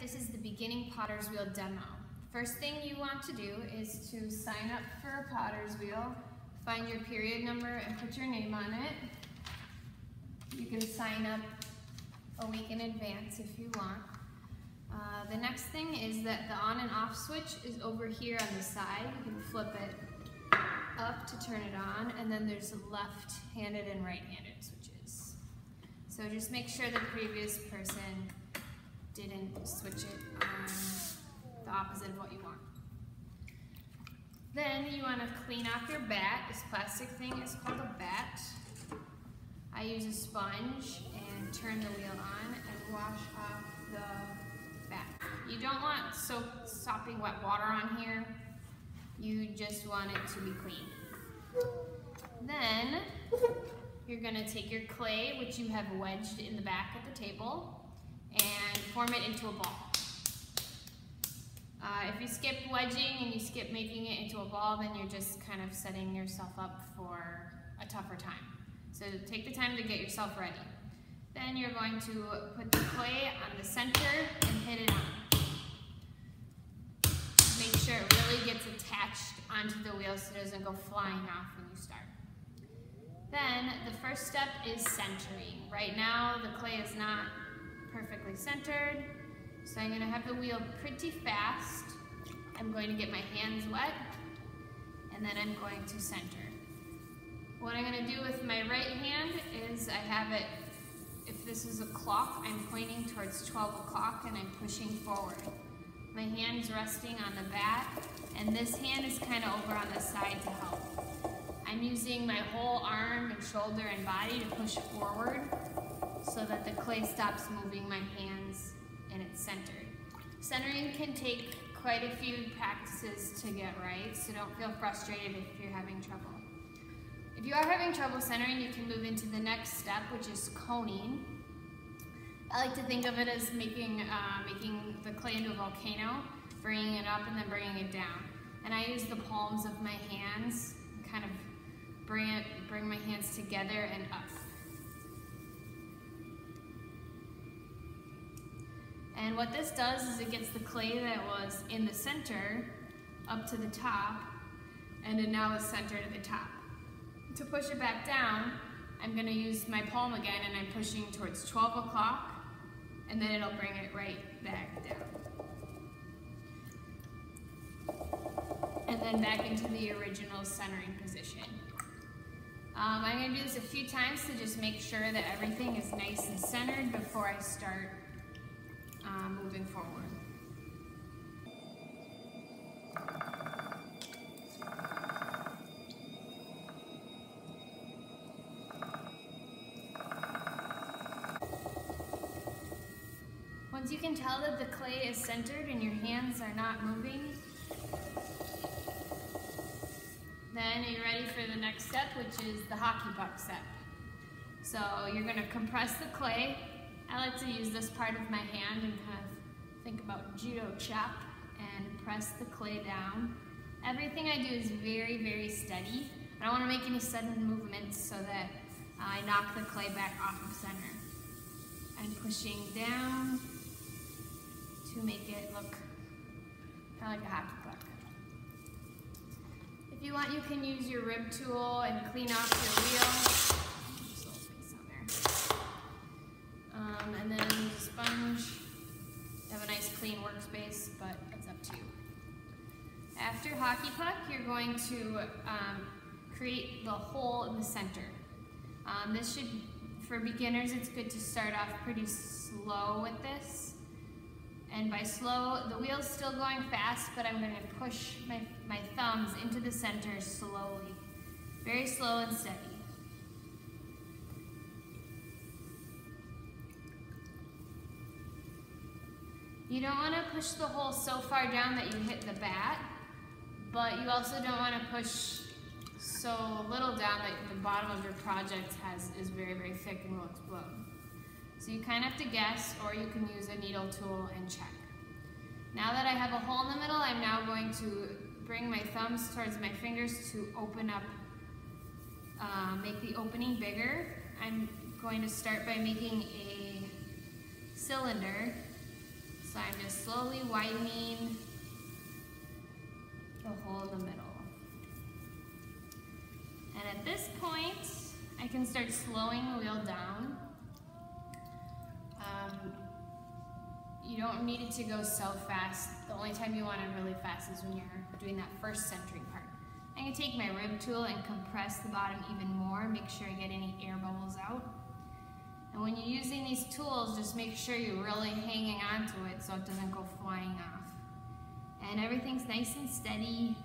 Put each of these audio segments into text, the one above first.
This is the beginning Potter's Wheel demo. First thing you want to do is to sign up for a Potter's Wheel, find your period number and put your name on it. You can sign up a week in advance if you want. Uh, the next thing is that the on and off switch is over here on the side. You can flip it up to turn it on, and then there's left-handed and right-handed switches. So just make sure the previous person didn't switch it on the opposite of what you want. Then you want to clean off your bat. This plastic thing is called a bat. I use a sponge and turn the wheel on and wash off the bat. You don't want soap sopping wet water on here. You just want it to be clean. Then you're going to take your clay, which you have wedged in the back of the table, and form it into a ball. Uh, if you skip wedging and you skip making it into a ball, then you're just kind of setting yourself up for a tougher time. So take the time to get yourself ready. Then you're going to put the clay on the center and hit it on. Make sure it really gets attached onto the wheel so it doesn't go flying off when you start. Then the first step is centering. Right now the clay is not perfectly centered. So I'm gonna have the wheel pretty fast. I'm going to get my hands wet, and then I'm going to center. What I'm gonna do with my right hand is I have it, if this is a clock, I'm pointing towards 12 o'clock and I'm pushing forward. My hand's resting on the bat, and this hand is kind of over on the side to help. I'm using my whole arm and shoulder and body to push forward so that the clay stops moving my hands and it's centered. Centering can take quite a few practices to get right, so don't feel frustrated if you're having trouble. If you are having trouble centering, you can move into the next step, which is coning. I like to think of it as making, uh, making the clay into a volcano, bringing it up and then bringing it down. And I use the palms of my hands, kind of bring it, bring my hands together and up. And what this does is it gets the clay that was in the center up to the top, and it now is centered at the top. To push it back down, I'm gonna use my palm again and I'm pushing towards 12 o'clock, and then it'll bring it right back down. And then back into the original centering position. Um, I'm gonna do this a few times to just make sure that everything is nice and centered before I start uh, moving forward. Once you can tell that the clay is centered and your hands are not moving, then you're ready for the next step, which is the hockey puck step. So you're gonna compress the clay I like to use this part of my hand and kind of think about judo chop and press the clay down. Everything I do is very, very steady. I don't want to make any sudden movements so that I knock the clay back off of center. I'm pushing down to make it look kind of like a hockey puck. If you want, you can use your rib tool and clean off your wheel. Hockey puck, you're going to um, create the hole in the center. Um, this should, for beginners, it's good to start off pretty slow with this. And by slow, the wheel's still going fast, but I'm gonna push my, my thumbs into the center slowly. Very slow and steady. You don't want to push the hole so far down that you hit the bat, but you also don't want to push so little down that the bottom of your project has is very, very thick and will explode. So you kind of have to guess, or you can use a needle tool and check. Now that I have a hole in the middle, I'm now going to bring my thumbs towards my fingers to open up, uh, make the opening bigger. I'm going to start by making a cylinder So I'm just slowly widening the hole in the middle. And at this point, I can start slowing the wheel down. Um, you don't need it to go so fast. The only time you want it really fast is when you're doing that first centering part. I can take my rib tool and compress the bottom even more, make sure I get any air bubbles out. And when you're using these tools, just make sure you're really hanging onto it so it doesn't go flying off. And everything's nice and steady,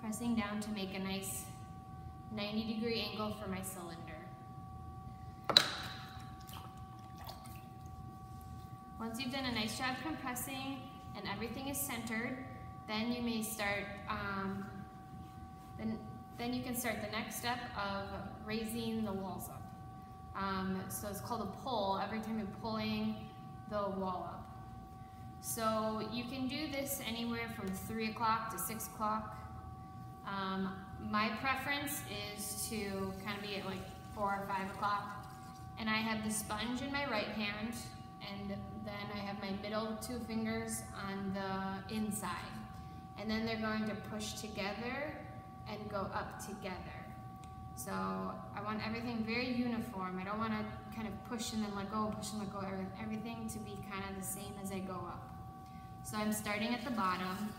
pressing down to make a nice 90 degree angle for my cylinder. Once you've done a nice job compressing and everything is centered, then you may start, um, then, then you can start the next step of raising the walls up. Um, so it's called a pull, every time you're pulling the wall up. So you can do this anywhere from 3 o'clock to 6 o'clock. Um, my preference is to kind of be at like 4 or 5 o'clock. And I have the sponge in my right hand, and then I have my middle two fingers on the inside. And then they're going to push together and go up together. So I want everything very uniform. I don't want to kind of push and then let go, push and let go, everything to be kind of the same as I go up. So I'm starting at the bottom,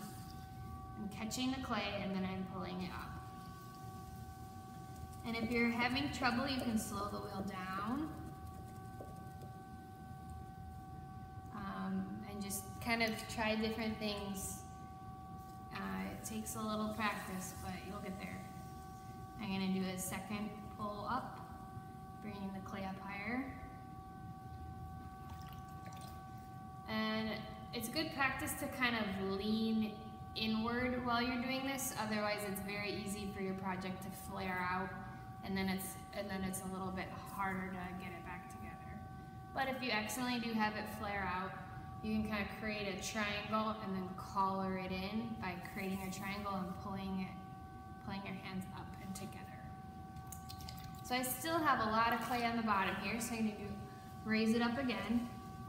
I'm catching the clay, and then I'm pulling it up. And if you're having trouble, you can slow the wheel down. Um, and just kind of try different things. Uh, it takes a little practice, but you'll get there. I'm gonna do a second pull up, bringing the clay up higher. And it's good practice to kind of lean inward while you're doing this, otherwise it's very easy for your project to flare out and then it's and then it's a little bit harder to get it back together. But if you accidentally do have it flare out, you can kind of create a triangle and then collar it in by creating a triangle and pulling it, pulling your hands up and together. So I still have a lot of clay on the bottom here, so I'm going to do, raise it up again,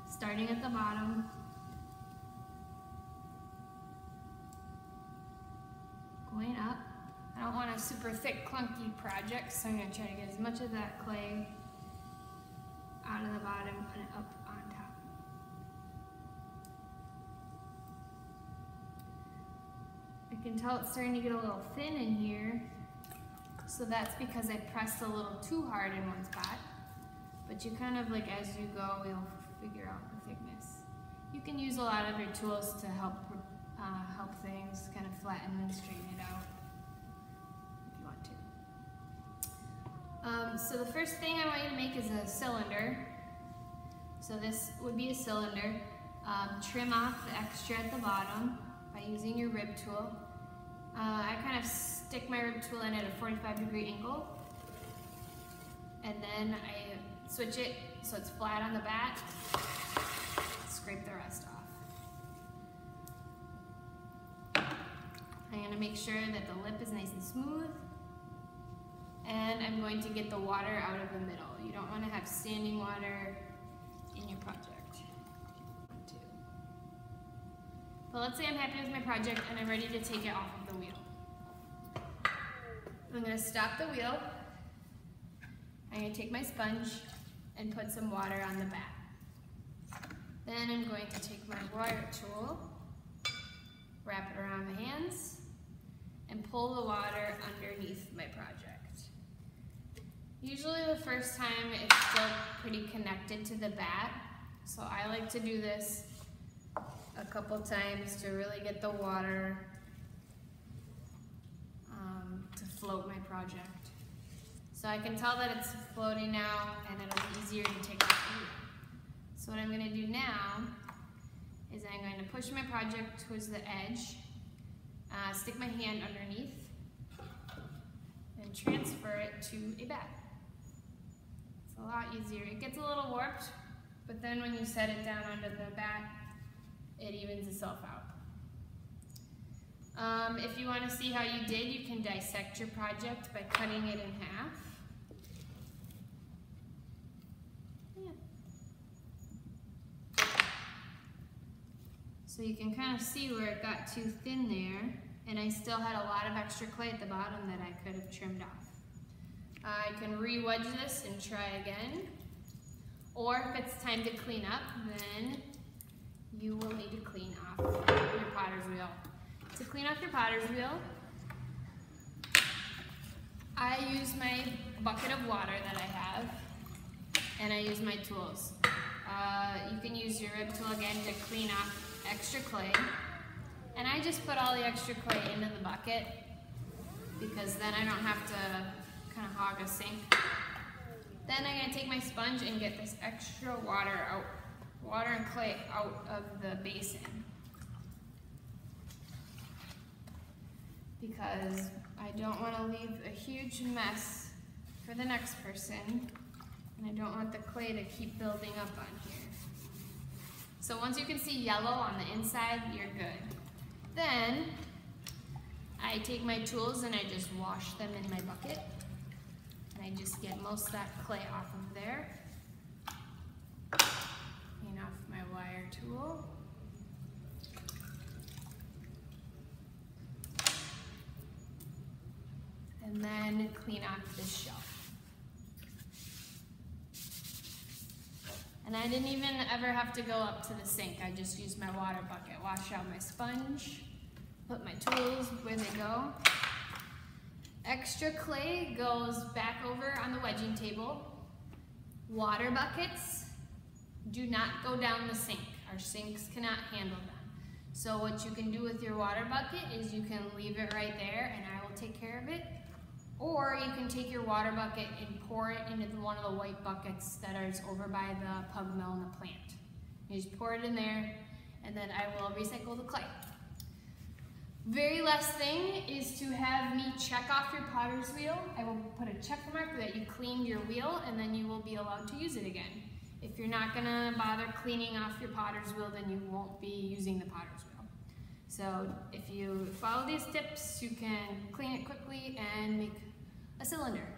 starting at the bottom, going up. I don't want a super thick, clunky project, so I'm to try to get as much of that clay out of the bottom and it up on top. I can tell it's starting to get a little thin in here, so that's because I pressed a little too hard in one spot. But you kind of like, as you go, you'll figure out the thickness. You can use a lot of your tools to help uh, help things kind of flatten and straighten it out if you want to. Um, so the first thing I want you to make is a cylinder. So this would be a cylinder. Um, trim off the extra at the bottom by using your rib tool. Uh, I kind of stick my rib tool in at a 45 degree angle. And then I switch it so it's flat on the back, Scrape the rest off. I'm gonna make sure that the lip is nice and smooth. And I'm going to get the water out of the middle. You don't wanna have standing water in your project. But let's say I'm happy with my project and I'm ready to take it off of the wheel. I'm gonna stop the wheel. I'm gonna take my sponge and put some water on the back. Then I'm going to take my wire tool, wrap it around my hands, and pull the water underneath my project. Usually the first time it's still pretty connected to the bat, so I like to do this a couple times to really get the water um, to float my project. So I can tell that it's floating now and it'll be easier to take off So what I'm gonna do now is I'm going to push my project towards the edge, uh, stick my hand underneath, and transfer it to a bat. It's a lot easier. It gets a little warped, but then when you set it down onto the bat, it evens itself out. Um, if you want to see how you did, you can dissect your project by cutting it in half. So you can kind of see where it got too thin there, and I still had a lot of extra clay at the bottom that I could have trimmed off. I can re-wedge this and try again. Or if it's time to clean up, then you will need to clean off your potter's wheel. To clean off your potter's wheel, I use my bucket of water that I have, and I use my tools. Uh, you can use your rib tool again to clean off extra clay. And I just put all the extra clay into the bucket because then I don't have to kind of hog a sink. Then I'm gonna take my sponge and get this extra water out, water and clay out of the basin. Because I don't wanna leave a huge mess for the next person. And I don't want the clay to keep building up on here. So once you can see yellow on the inside, you're good. Then, I take my tools and I just wash them in my bucket. And I just get most of that clay off of there. Clean off my wire tool. And then clean off this shelf. And I didn't even ever have to go up to the sink. I just used my water bucket, wash out my sponge, put my tools where they go. Extra clay goes back over on the wedging table. Water buckets do not go down the sink. Our sinks cannot handle them. So what you can do with your water bucket is you can leave it right there and I will take care of it. Or you can take your water bucket and pour it into one of the white buckets that is over by the pug mill and the plant. You just pour it in there and then I will recycle the clay. Very last thing is to have me check off your potter's wheel. I will put a check mark that you cleaned your wheel and then you will be allowed to use it again. If you're not gonna bother cleaning off your potter's wheel, then you won't be using the potter's wheel. So if you follow these tips, you can clean it quickly and make a cylinder.